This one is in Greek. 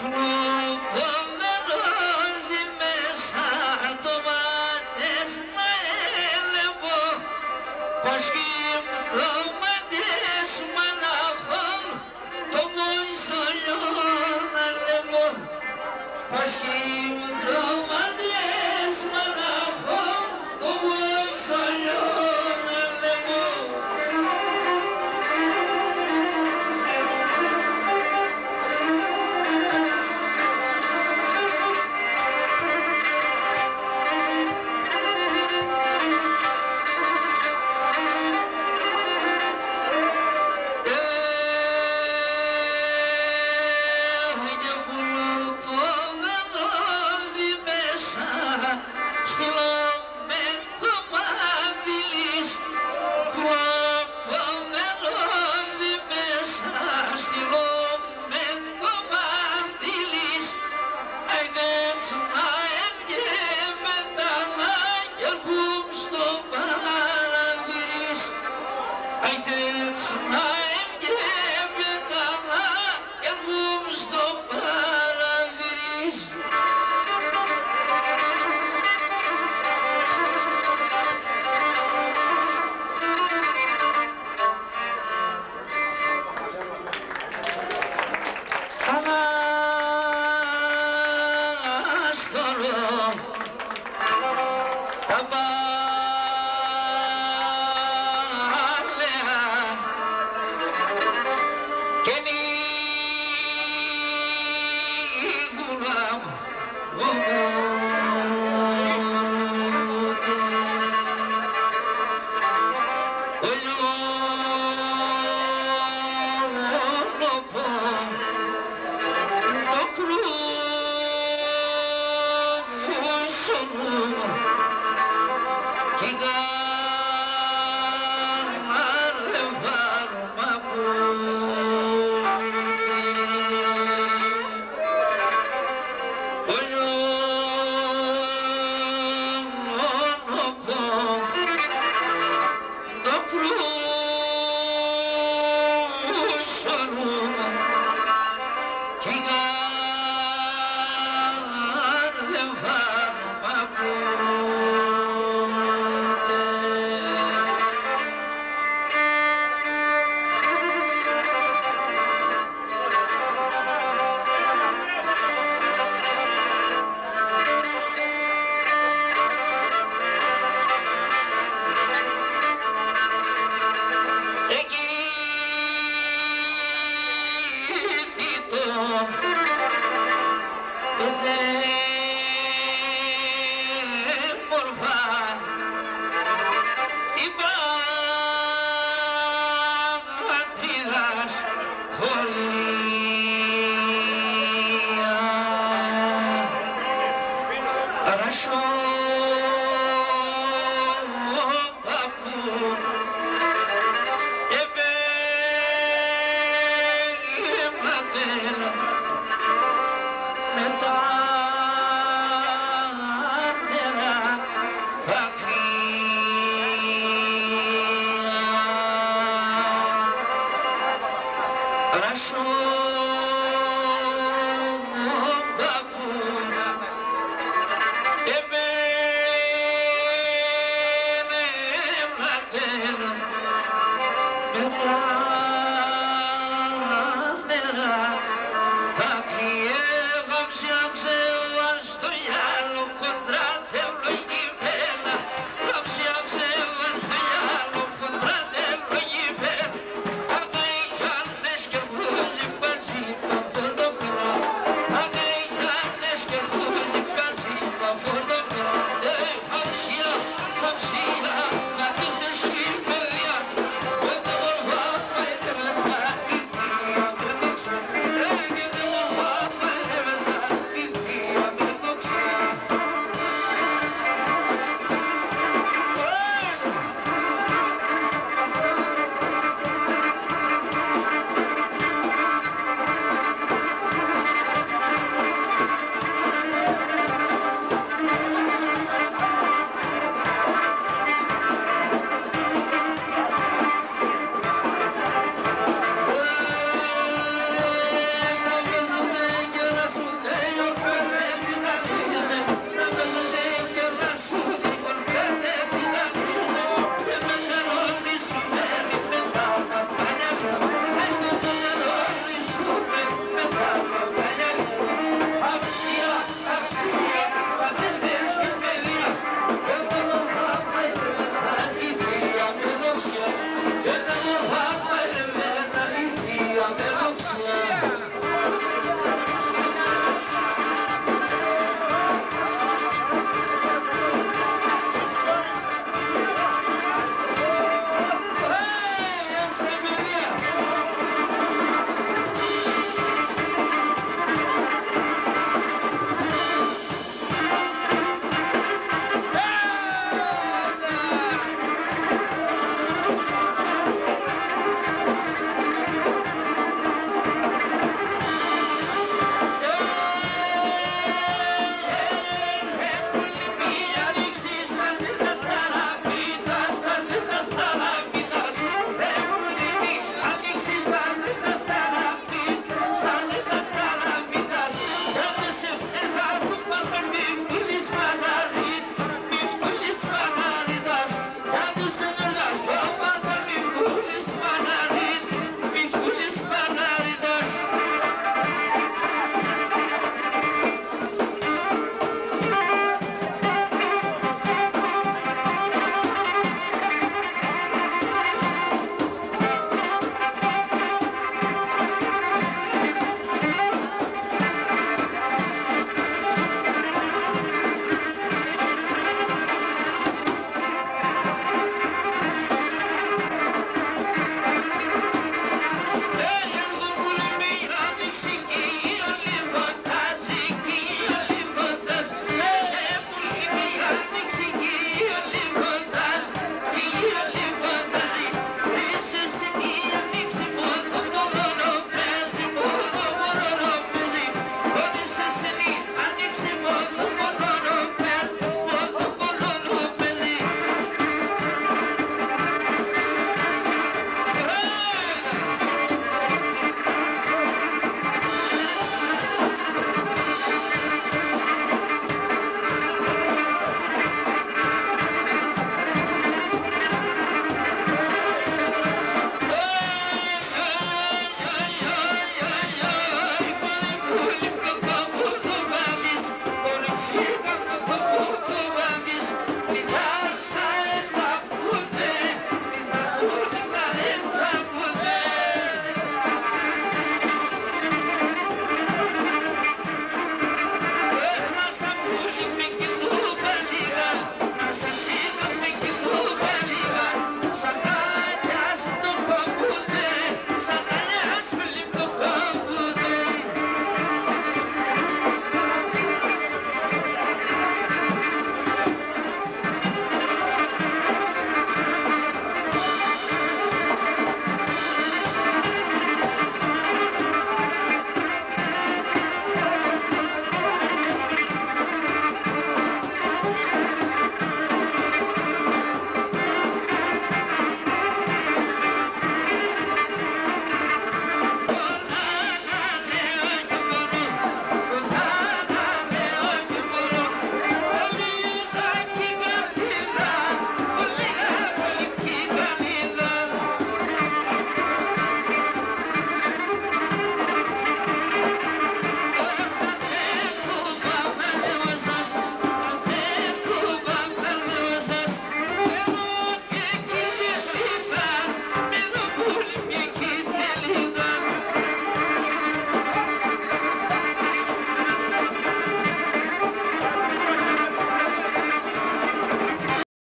Το πόμερο διμέσταν το μαντέ να έλεμπο. Πασχίμ το μαντέ σου να έλεμπο. Πασχίμ το μαντέ σου αναβάλω το μισό νερό να έλεμπο. sorrow.